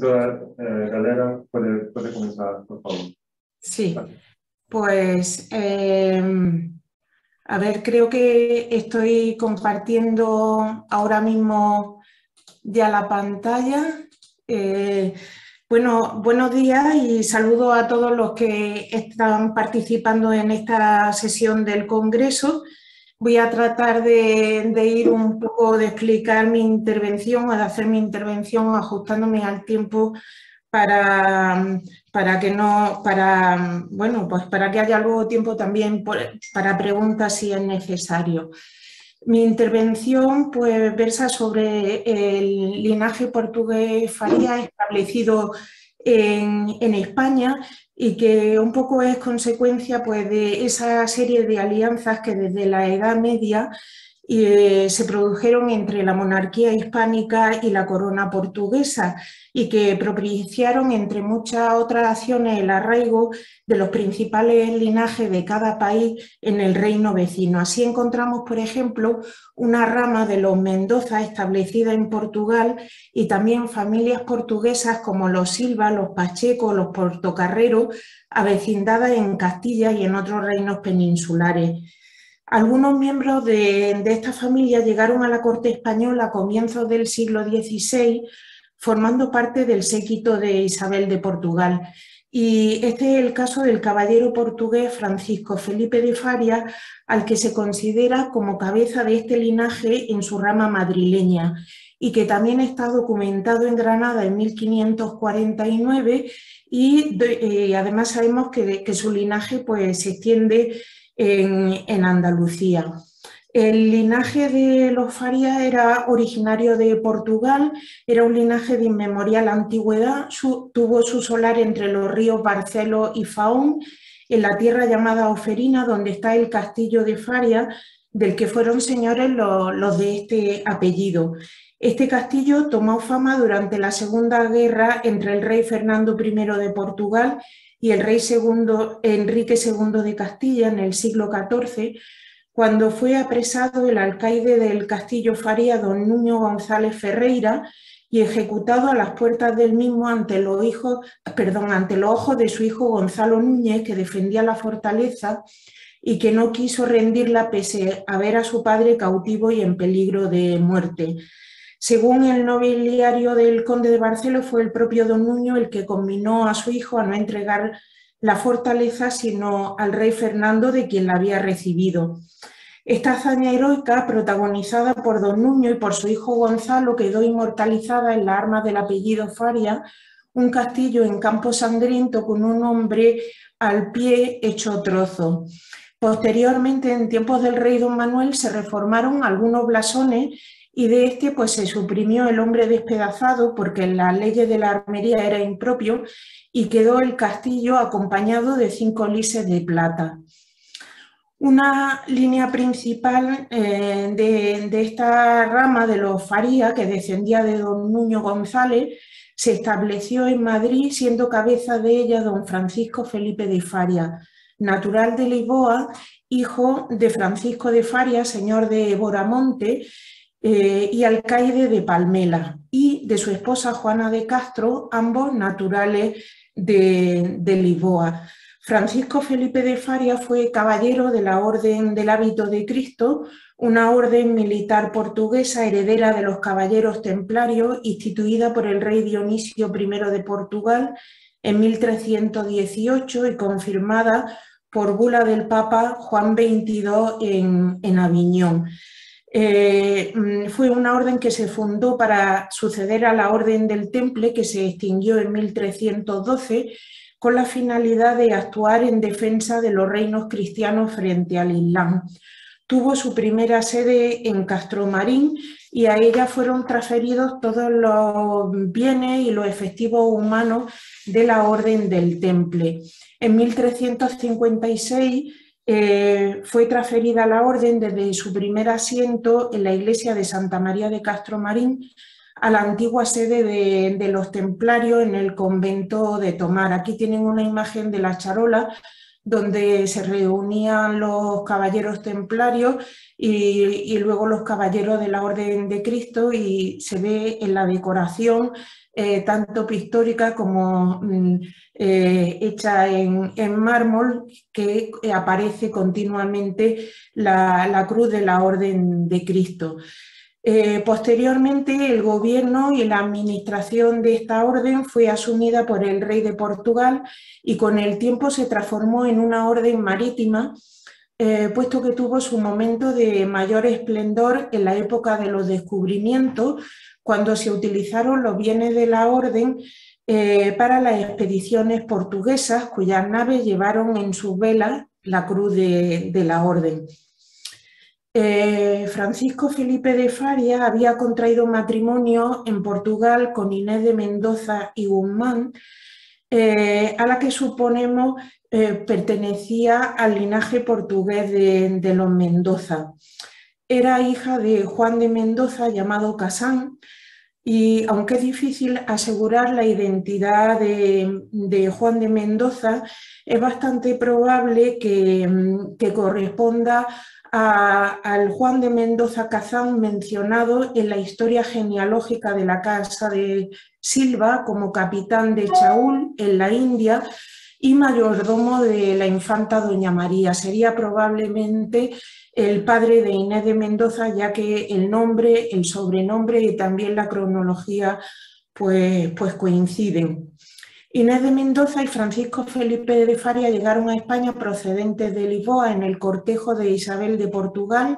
Profesora eh, Galera, puede, puede, comenzar, por favor. Sí, pues eh, a ver, creo que estoy compartiendo ahora mismo ya la pantalla. Eh, bueno, buenos días y saludo a todos los que están participando en esta sesión del Congreso. Voy a tratar de, ir un poco, de explicar mi intervención, de hacer mi intervención ajustándome al tiempo para, para que no, para, bueno, pues para que haya luego tiempo también para preguntas si es necesario. Mi intervención pues, versa sobre el linaje portugués Faría establecido en, España y que un poco es consecuencia pues, de esa serie de alianzas que desde la Edad Media eh, se produjeron entre la monarquía hispánica y la corona portuguesa y que propiciaron, entre muchas otras acciones, el arraigo de los principales linajes de cada país en el reino vecino. Así encontramos, por ejemplo, una rama de los Mendoza establecida en Portugal y también familias portuguesas como los Silva, los Pacheco, los Portocarreros, avecindadas en Castilla y en otros reinos peninsulares. Algunos miembros de, esta familia llegaron a la corte española a comienzos del siglo XVI, formando parte del séquito de Isabel de Portugal. Y este es el caso del caballero portugués Francisco Felipe de Faria, al que se considera como cabeza de este linaje en su rama madrileña y que también está documentado en Granada en 1549 y eh, además sabemos que, que, su linaje pues, se extiende en, Andalucía. El linaje de los Faria era originario de Portugal, era un linaje de inmemorial antigüedad, tuvo su solar entre los ríos Barcelo y Faón, en la tierra llamada Oferina, donde está el castillo de Faria, del que fueron señores los, los de este apellido. Este castillo tomó fama durante la Segunda Guerra entre el rey Fernando I de Portugal y el rey segundo, Enrique II de Castilla en el siglo XIV, cuando fue apresado el alcaide del castillo Faría, don Nuño González Ferreira, y ejecutado a las puertas del mismo ante los, perdón, ante los ojos de su hijo Gonzalo Núñez, que defendía la fortaleza y que no quiso rendirla pese a ver a su padre cautivo y en peligro de muerte. Según el nobiliario del conde de Barcelo, fue el propio don Nuño el que combinó a su hijo a no entregar la fortaleza, sino al rey Fernando, de quien la había recibido. Esta hazaña heroica, protagonizada por don Nuño y por su hijo Gonzalo, quedó inmortalizada en la arma del apellido Faria, un castillo en campo sangriento con un hombre al pie hecho trozo. Posteriormente, en tiempos del rey don Manuel, se reformaron algunos blasones y de este pues se suprimió el hombre despedazado porque en las leyes de la armería era impropio y quedó el castillo acompañado de cinco lises de plata. Una línea principal eh, de, de, esta rama de los Faría, que descendía de don Nuño González, se estableció en Madrid, siendo cabeza de ella don Francisco Felipe de Faria, natural de Lisboa, hijo de Francisco de Faria, señor de Boramonte, eh, y alcaide de Palmela, y de su esposa Juana de Castro, ambos naturales de, Lisboa. Francisco Felipe de Faria fue caballero de la Orden del Hábito de Cristo, una orden militar portuguesa heredera de los caballeros templarios, instituida por el rey Dionisio I de Portugal en 1318 y confirmada por bula del Papa Juan XXII en, en Aviñón. Eh, mm, fue una orden que se fundó para suceder a la Orden del Temple, que se extinguió en 1312, con la finalidad de actuar en defensa de los reinos cristianos frente al Islam. Tuvo su primera sede en Castromarín y a ella fueron transferidos todos los bienes y los efectivos humanos de la Orden del Temple. En 1356 eh, fue transferida la orden desde su primer asiento en la iglesia de Santa María de Castro Marín a la antigua sede de, los templarios en el convento de Tomar. Aquí tienen una imagen de la charola donde se reunían los caballeros templarios y, luego los caballeros de la Orden de Cristo y se ve en la decoración eh, tanto pictórica como mm, eh, hecha en, mármol, que aparece continuamente la, cruz de la Orden de Cristo. Eh, posteriormente, el gobierno y la administración de esta orden fue asumida por el rey de Portugal y con el tiempo se transformó en una orden marítima, puesto que tuvo su momento de mayor esplendor en la época de los descubrimientos, cuando se utilizaron los bienes de la orden eh, para las expediciones portuguesas cuyas naves llevaron en sus velas la cruz de, la orden. Eh, Francisco Felipe de Faria había contraído matrimonio en Portugal con Inés de Mendoza y Guzmán, eh, a la que suponemos pertenecía al linaje portugués de, de los Mendoza. Era hija de Juan de Mendoza, llamado Casán, y aunque es difícil asegurar la identidad de, Juan de Mendoza, es bastante probable que, corresponda al Juan de Mendoza Cazán mencionado en la historia genealógica de la casa de Silva como capitán de Chaul en la India y mayordomo de la infanta Doña María. Sería probablemente el padre de Inés de Mendoza, ya que el nombre, el sobrenombre y también la cronología pues, pues coinciden. Inés de Mendoza y Francisco Felipe de Faria llegaron a España procedentes de Lisboa en el cortejo de Isabel de Portugal,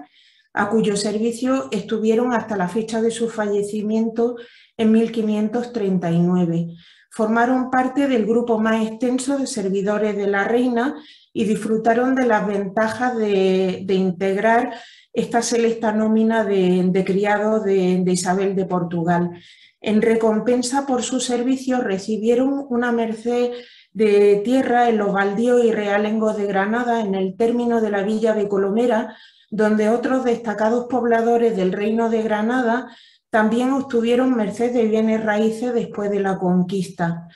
a cuyo servicio estuvieron hasta la fecha de su fallecimiento en 1539. Formaron parte del grupo más extenso de servidores de la reina y disfrutaron de las ventajas de, integrar esta selecta nómina de, criados de, Isabel de Portugal. En recompensa por su servicio recibieron una merced de tierra en los baldíos y realengos de Granada, en el término de la villa de Colomera, donde otros destacados pobladores del reino de Granada también obtuvieron merced de bienes raíces después de la conquista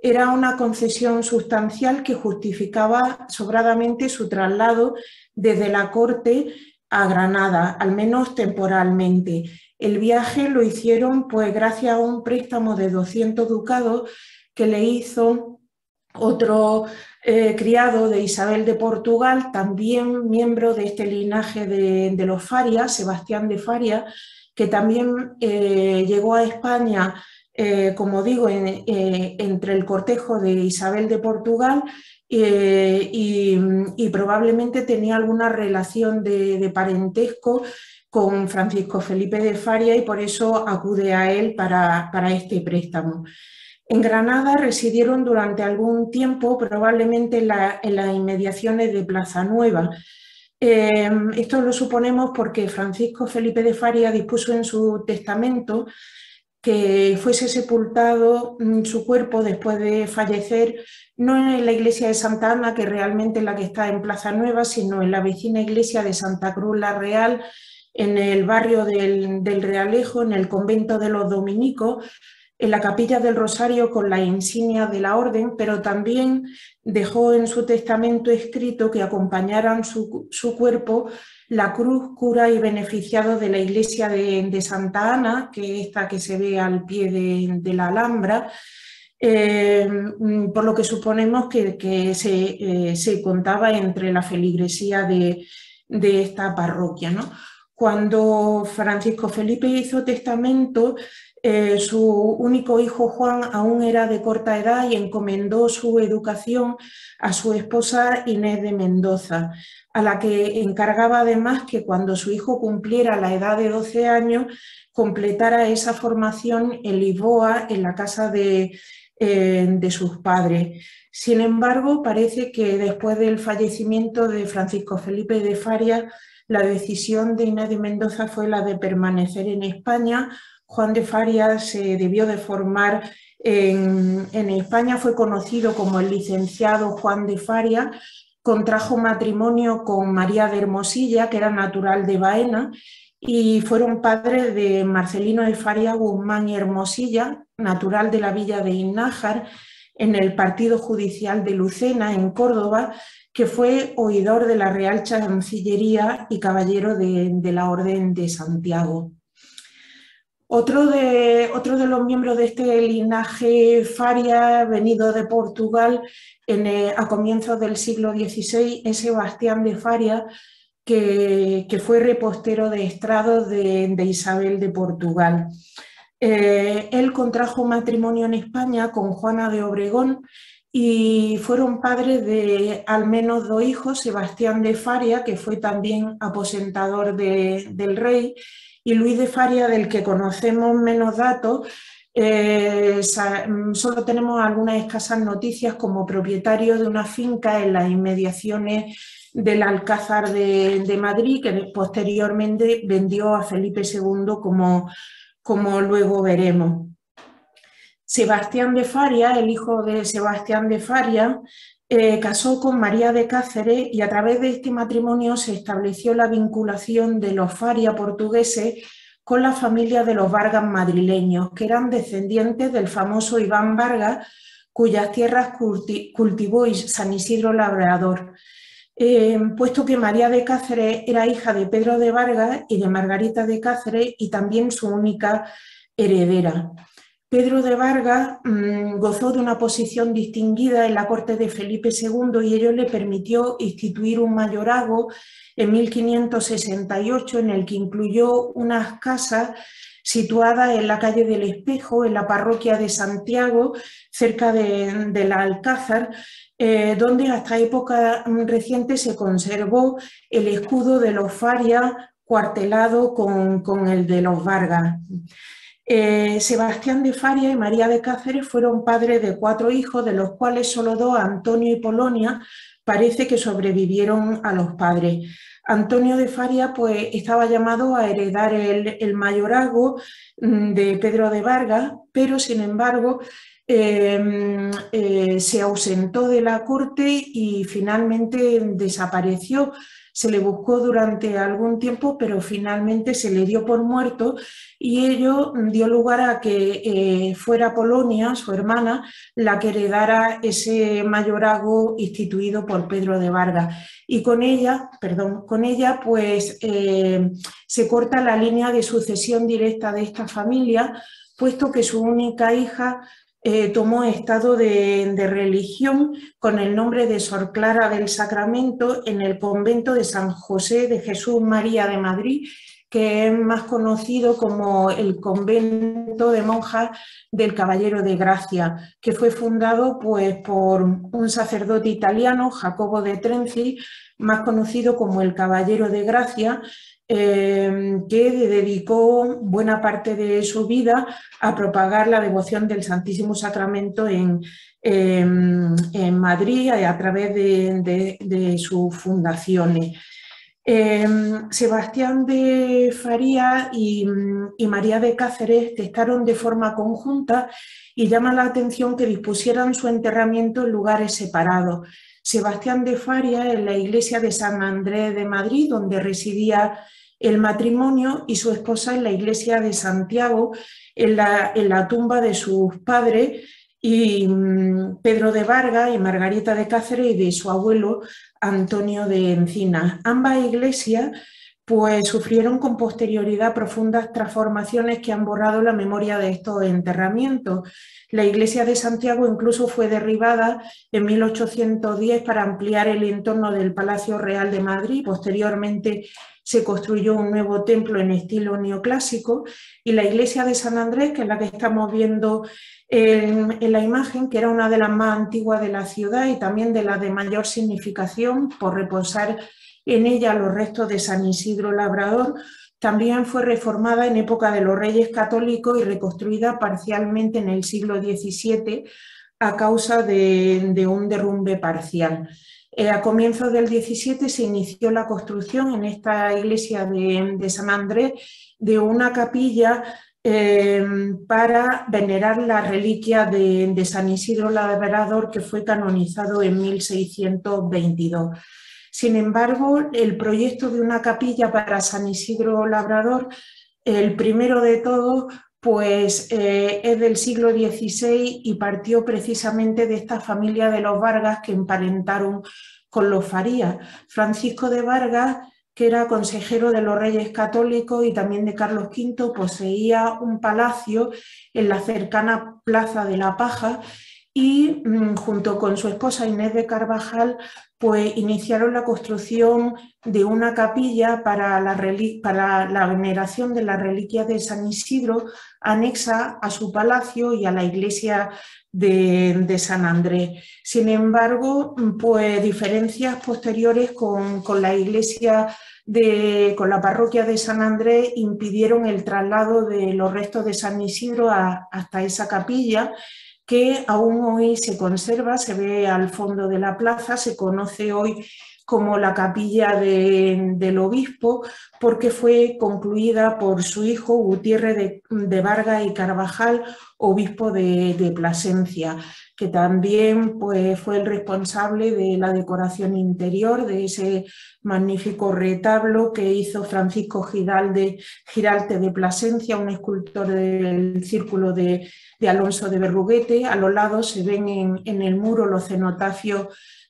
era una concesión sustancial que justificaba sobradamente su traslado desde la corte a Granada, al menos temporalmente. El viaje lo hicieron pues gracias a un préstamo de 200 ducados que le hizo otro eh, criado de Isabel de Portugal, también miembro de este linaje de, los Faria, Sebastián de Faria, que también eh, llegó a España eh, como digo, eh, entre el cortejo de Isabel de Portugal y, probablemente tenía alguna relación de, parentesco con Francisco Felipe de Faria y por eso acude a él para, este préstamo. En Granada residieron durante algún tiempo, probablemente en, en las inmediaciones de Plaza Nueva. Esto lo suponemos porque Francisco Felipe de Faria dispuso en su testamento que fuese sepultado mm, su cuerpo después de fallecer, no en la iglesia de Santa Ana, que realmente es la que está en Plaza Nueva, sino en la vecina iglesia de Santa Cruz la Real, en el barrio del, del Realejo, en el convento de los dominicos, en la capilla del Rosario con la insignia de la orden, pero también dejó en su testamento escrito que acompañaran su, cuerpo la cruz cura y beneficiado de la iglesia de, Santa Ana, que es esta que se ve al pie de, la Alhambra, eh, por lo que suponemos que, eh, se, contaba entre la feligresía de, esta parroquia. Cuando Francisco Felipe hizo testamento, eh, su único hijo Juan aún era de corta edad y encomendó su educación a su esposa Inés de Mendoza a la que encargaba además que cuando su hijo cumpliera la edad de 12 años, completara esa formación en Lisboa, en la casa de, eh, de sus padres. Sin embargo, parece que después del fallecimiento de Francisco Felipe de Faria, la decisión de Inés de Mendoza fue la de permanecer en España. Juan de Faria se debió de formar en, España, fue conocido como el licenciado Juan de Faria, contrajo matrimonio con María de Hermosilla, que era natural de Baena, y fueron padres de Marcelino de Faria Guzmán y Hermosilla, natural de la villa de Innájar, en el partido judicial de Lucena, en Córdoba, que fue oidor de la Real Chancillería y caballero de la Orden de Santiago. Otro de, los miembros de este linaje Faria, venido de Portugal eh, a comienzos del siglo XVI, es Sebastián de Faria, que, fue repostero de estrado de, Isabel de Portugal. Eh, él contrajo matrimonio en España con Juana de Obregón y fueron padres de al menos dos hijos, Sebastián de Faria, que fue también aposentador del rey, y Luis de Faria, del que conocemos menos datos, eh, mm, solo tenemos algunas escasas noticias como propietario de una finca en las inmediaciones del Alcázar de, Madrid, que posteriormente vendió a Felipe II, como, como luego veremos. Sebastián de Faria, el hijo de Sebastián de Faria, eh, casó con María de Cáceres y a través de este matrimonio se estableció la vinculación de los Faria portugueses con la familia de los Vargas madrileños, que eran descendientes del famoso Iván Vargas, cuyas tierras cultivó San Isidro Labrador. Eh, puesto que María de Cáceres era hija de Pedro de Vargas y de Margarita de Cáceres y también su única heredera. Pedro de Vargas mm, gozó de una posición distinguida en la corte de Felipe II y ello le permitió instituir un mayorazgo en 1568 en el que incluyó unas casas situadas en la calle del Espejo, en la parroquia de Santiago, cerca de, la Alcázar, eh, donde hasta época reciente se conservó el escudo de los Faria cuartelado con, con el de los Vargas. Eh, Sebastián de Faria y María de Cáceres fueron padres de cuatro hijos, de los cuales solo dos, Antonio y Polonia, parece que sobrevivieron a los padres. Antonio de Faria pues, estaba llamado a heredar el, mayorazgo mm, de Pedro de Vargas, pero sin embargo em, eh, se ausentó de la corte y finalmente desapareció se le buscó durante algún tiempo, pero finalmente se le dio por muerto y ello dio lugar a que eh, fuera Polonia, su hermana, la que heredara ese mayorazgo instituido por Pedro de Vargas. Y con ella, perdón, con ella pues eh, se corta la línea de sucesión directa de esta familia, puesto que su única hija eh, tomó estado de, religión con el nombre de Sor Clara del Sacramento en el convento de San José de Jesús María de Madrid, que es más conocido como el convento de monjas del Caballero de Gracia, que fue fundado pues, por un sacerdote italiano, Jacobo de Trenzi, más conocido como el Caballero de Gracia, Em, que dedicó buena parte de su vida a propagar la devoción del Santísimo Sacramento en, em, Madrid a través de, sus fundaciones. Em, Sebastián de Faría y, y, María de Cáceres testaron de forma conjunta y llama la atención que dispusieran su enterramiento en lugares separados. Sebastián de Faria en la iglesia de San Andrés de Madrid, donde residía el matrimonio y su esposa en la iglesia de Santiago, en la, en la tumba de sus padres, y mm, Pedro de Vargas y Margarita de Cáceres y de su abuelo Antonio de Encina. Ambas iglesias pues sufrieron con posterioridad profundas transformaciones que han borrado la memoria de estos enterramientos. La iglesia de Santiago incluso fue derribada en 1810 para ampliar el entorno del Palacio Real de Madrid. Posteriormente se construyó un nuevo templo en estilo neoclásico y la iglesia de San Andrés, que es la que estamos viendo en, la imagen, que era una de las más antiguas de la ciudad y también de las de mayor significación por reposar en ella los restos de San Isidro Labrador, también fue reformada en época de los reyes católicos y reconstruida parcialmente en el siglo XVII a causa de un derrumbe parcial. Eh, a comienzos del 17 se inició la construcción en esta iglesia de, San Andrés de una capilla eh, para venerar la reliquia de, San Isidro Labrador que fue canonizado en 1622. Sin embargo, el proyecto de una capilla para San Isidro Labrador, el primero de todos, pues eh, es del siglo XVI y partió precisamente de esta familia de los Vargas que emparentaron con los Farías. Francisco de Vargas, que era consejero de los reyes católicos y también de Carlos V, poseía un palacio en la cercana Plaza de la Paja y mm, junto con su esposa Inés de Carvajal pues iniciaron la construcción de una capilla para la, veneración de la reliquia de San Isidro anexa a su palacio y a la iglesia de, San Andrés. Sin embargo, pues diferencias posteriores con, la iglesia de, con la parroquia de San Andrés impidieron el traslado de los restos de San Isidro hasta esa capilla que aún hoy se conserva, se ve al fondo de la plaza, se conoce hoy como la capilla del obispo, porque fue concluida por su hijo Gutiérrez de, Vargas y Carvajal, obispo de, Plasencia, que también pues, fue el responsable de la decoración interior de ese magnífico retablo que hizo Francisco Giralde, Giralte de Plasencia, un escultor del círculo de, Alonso de Berruguete. A los lados se ven en, en el muro los cenotafios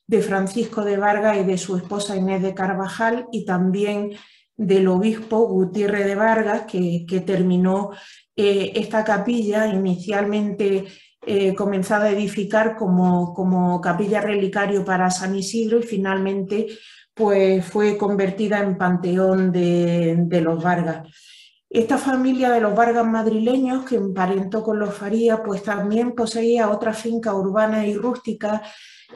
de Francisco de Vargas y de su esposa Inés de Carvajal y también del obispo Gutiérrez de Vargas, que, terminó eh, esta capilla inicialmente eh, comenzada a edificar como, como, capilla relicario para San Isidro y finalmente pues, fue convertida en panteón de, de los Vargas. Esta familia de los Vargas madrileños, que emparentó con los Faría, pues también poseía otra finca urbana y rústica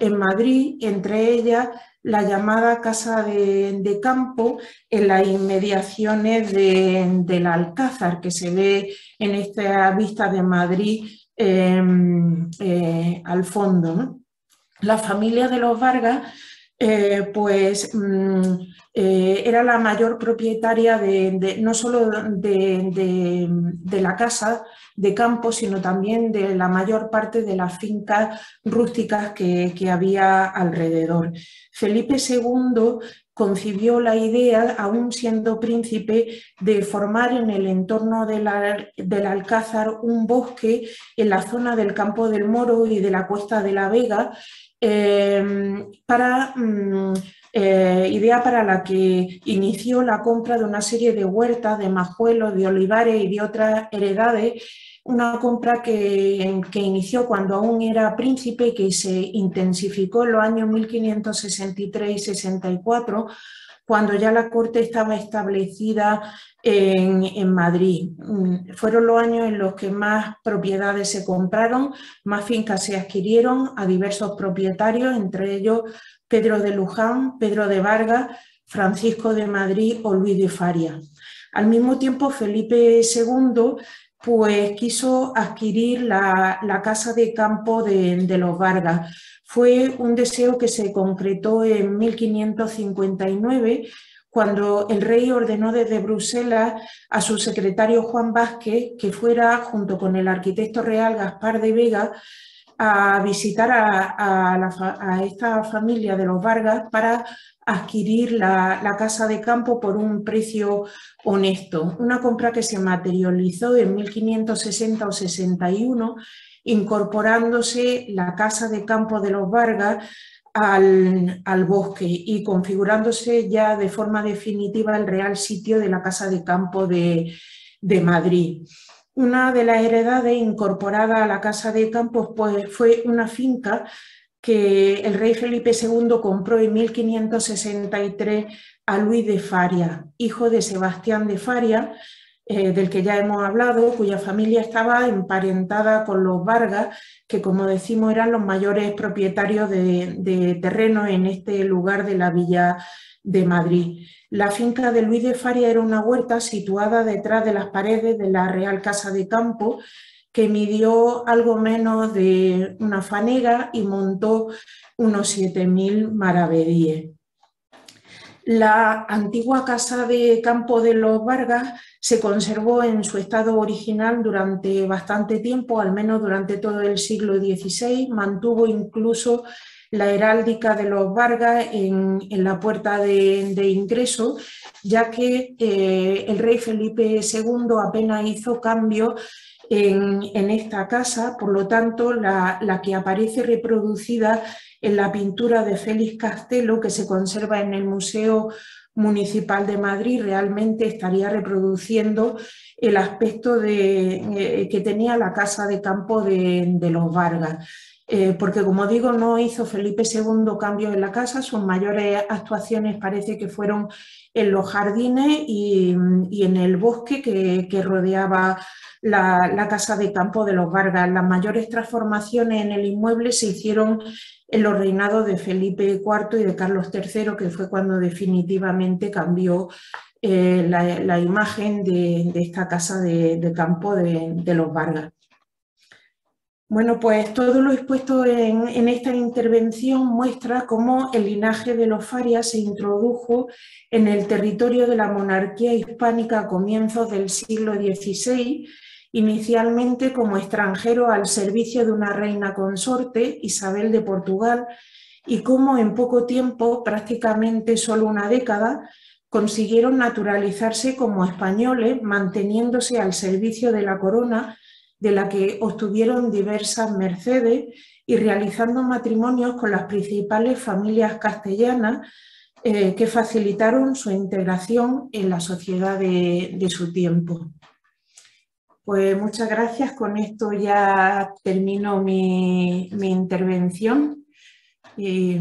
en Madrid, entre ellas la llamada Casa de, Campo en las inmediaciones del Alcázar, que se ve en esta vista de Madrid em, eh, al fondo. La familia de los Vargas eh, pues mm, eh, era la mayor propietaria de, no solo de, la casa de campo, sino también de la mayor parte de las fincas rústicas que, había alrededor. Felipe II concibió la idea, aún siendo príncipe, de formar en el entorno del Alcázar un bosque en la zona del Campo del Moro y de la Cuesta de la Vega, Em, para, mm, eh, idea para la que inició la compra de una serie de huertas, de majuelos, de olivares y de otras heredades, una compra que, que inició cuando aún era príncipe y que se intensificó en los años 1563 y 64 cuando ya la corte estaba establecida en, Madrid. Mm, fueron los años en los que más propiedades se compraron, más fincas se adquirieron a diversos propietarios, entre ellos Pedro de Luján, Pedro de Vargas, Francisco de Madrid o Luis de Faria. Al mismo tiempo, Felipe II pues, quiso adquirir la, casa de campo de los Vargas fue un deseo que se concretó en 1559 cuando el rey ordenó desde Bruselas a su secretario Juan Vázquez que fuera, junto con el arquitecto real Gaspar de Vega, a visitar a, esta familia de los Vargas para adquirir la, la, casa de campo por un precio honesto. Una compra que se materializó en 1560 o 61 incorporándose la casa de campo de los Vargas al, bosque y configurándose ya de forma definitiva el real sitio de la casa de campo de, Madrid. Una de las heredades incorporada a la casa de campo pues, fue una finca que el rey Felipe II compró en 1563 a Luis de Faria, hijo de Sebastián de Faria, eh, del que ya hemos hablado, cuya familia estaba emparentada con los Vargas, que como decimos eran los mayores propietarios de, terreno en este lugar de la villa de Madrid. La finca de Luis de Faria era una huerta situada detrás de las paredes de la Real Casa de Campo, que midió algo menos de una fanega y montó unos 7.000 maravedíes. La antigua casa de campo de los Vargas se conservó en su estado original durante bastante tiempo, al menos durante todo el siglo XVI, mantuvo incluso la heráldica de los Vargas en, la puerta de, ingreso, ya que eh, el rey Felipe II apenas hizo cambio en, esta casa, por lo tanto la, que aparece reproducida en la pintura de Félix Castelo, que se conserva en el Museo municipal de Madrid realmente estaría reproduciendo el aspecto eh, que tenía la casa de campo de, los Vargas. Eh, porque como digo, no hizo Felipe II cambios en la casa, sus mayores actuaciones parece que fueron en los jardines y, en el bosque que, rodeaba la, casa de campo de los Vargas. Las mayores transformaciones en el inmueble se hicieron en los reinados de Felipe IV y de Carlos III, que fue cuando definitivamente cambió eh, la, imagen de, esta casa de, campo de, los Vargas. Bueno, pues todo lo expuesto en, esta intervención muestra cómo el linaje de los Farias se introdujo en el territorio de la monarquía hispánica a comienzos del siglo XVI inicialmente como extranjero al servicio de una reina consorte, Isabel de Portugal, y cómo en poco tiempo, prácticamente solo una década, consiguieron naturalizarse como españoles, manteniéndose al servicio de la corona, de la que obtuvieron diversas mercedes y realizando matrimonios con las principales familias castellanas eh, que facilitaron su integración en la sociedad de su tiempo. Pues muchas gracias. Con esto ya termino mi, intervención. Y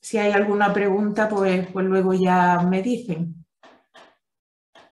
si hay alguna pregunta, pues, pues luego ya me dicen.